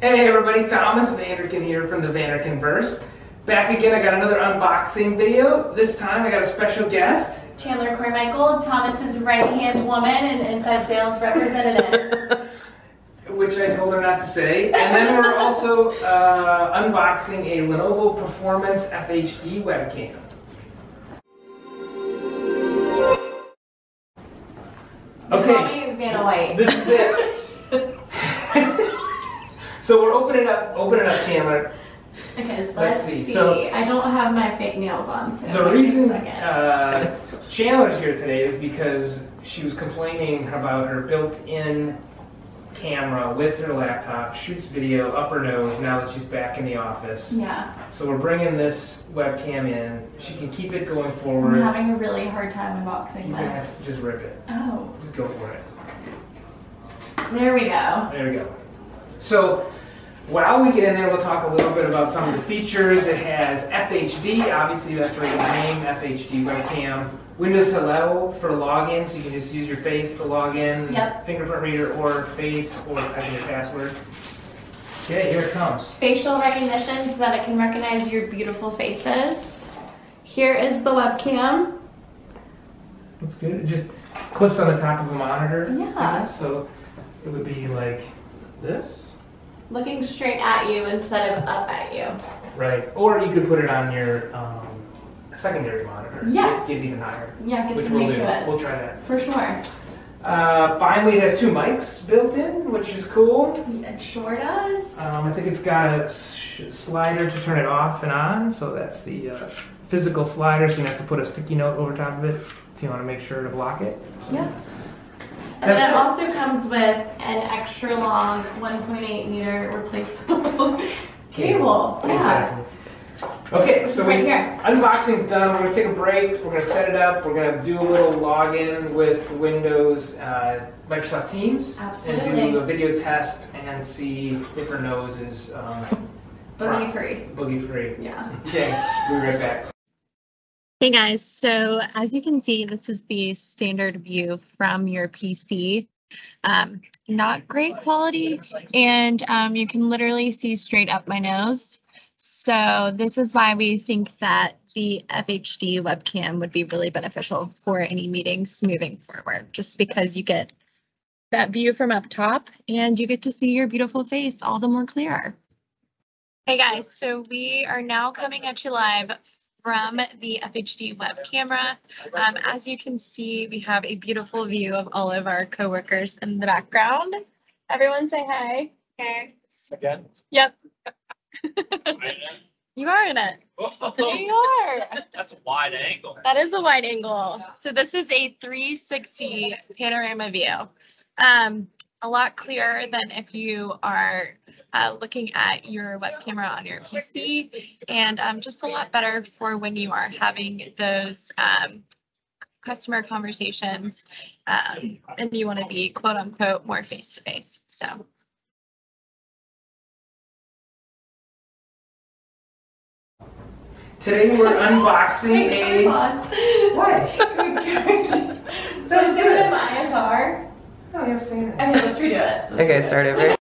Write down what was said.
Hey everybody, Thomas Vanderkin here from the Vanderkin Verse. Back again, I got another unboxing video. This time I got a special guest. Chandler Cormichael, Thomas's right-hand woman and inside sales representative. which I told her not to say. And then we're also uh, unboxing a Lenovo Performance FHD webcam. Call Okay, me Vanna White. this is it. so we're opening up, opening up Chandler. Okay, Let's let's, see, see. so- I don't have my fake nails on, so The reason take a second. uh, Chandler's here today is because she was complaining about her built-in camera with her laptop, shoots video up her nose now that she's back in the office. yeah, So we're bringing this webcam in. She can keep it going I'm forward. having a really hard time unboxing You this. just rip it. Oh, Just go for it. there we go. There we go. So while we get in there, we'll talk a little bit about some of the features. It has FHD, obviously that's right in the name, FHD webcam. Windows Hello for login, so you can just use your face to log in. Yep. Fingerprint reader or face or type in your password. Okay, here it comes. Facial recognition so that it can recognize your beautiful faces. Here is the webcam. Looks good. It just clips on the top of a monitor. I Yeah. guess. So it would be like this. Looking straight at you instead of up at you. Right. Or you could put it on your um, secondary monitor. Yes. Get, even higher. Yeah, get Which some we'll do. to it. We'll try that. For sure. Uh, finally, it has two mics built in, which is cool. It sure does. Um, I think it's got a sh- slider to turn it off and on, so that's the uh, physical slider. So you have to put a sticky note over top of it if you want to make sure to block it. So Yeah. And then it also comes with an extra long 1.8 meter replaceable cable. Yeah. Exactly. Okay, so is right we, here. unboxing's done. We're gonna take a break. We're gonna set it up. We're gonna do a little login with Windows, uh, Microsoft Teams, and do a video test and see if her nose is um, Boogie free. boogie free. Yeah. Okay, we'll be right back. Hey guys, so as you can see, this is the standard view from your PC. Um, not great quality, and um, you can literally see straight up my nose. So this is why we think that the FHD webcam would be really beneficial for any meetings moving forward, just because you get that view from up top and you get to see your beautiful face all the more clearer. Hey guys, so we are now coming at you live from the FHD web camera. Um, as you can see, we have a beautiful view of all of our coworkers in the background. Everyone say hi. Hey. Again? Yep. you are in it. There you are. That's a wide angle. That is a wide angle. So this is a 360 panorama view. Um, a lot clearer than if you are uh, looking at your web camera on your PC and um, just a lot better for when you are having those um, customer conversations um, and you want to be quote unquote more face to face. So Today we're unboxing Wait, can we a. What? Can we- can we- That Just was do good. it in ISR. No, you have to say it. Let's Okay, start over.